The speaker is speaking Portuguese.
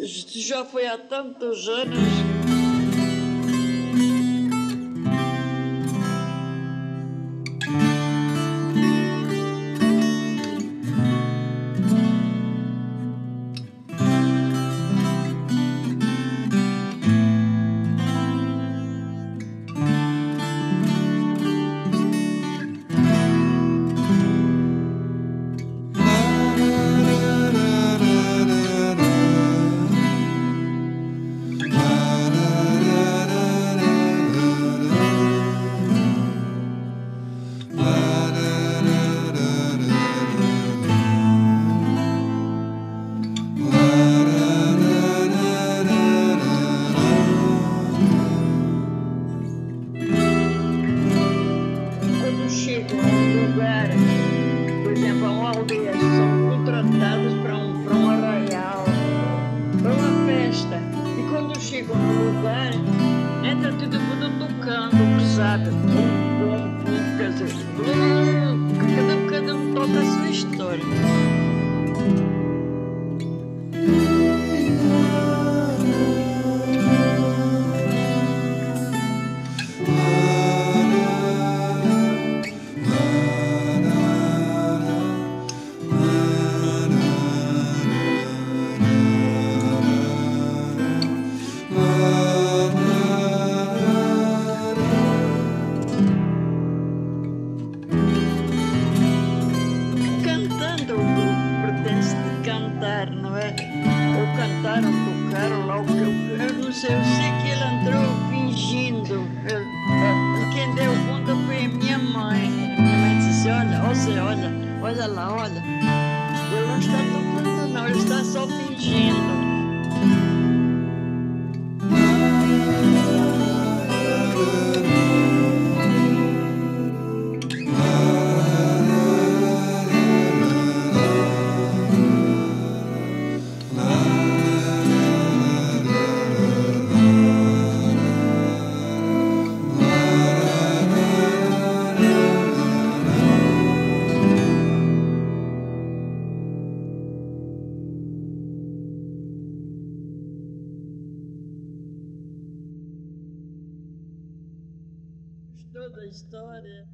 Já foi há tantos anos. São contratadas para um, um arraial, para uma festa. E quando chegam no lugar, entra todo mundo tocando, sabe? Bum, bum, bum, quer dizer, cada, um- cada um toca a sua história. Olha, olha lá, olha. Ele não está tocando, não, ele está só fingindo. Toda a história.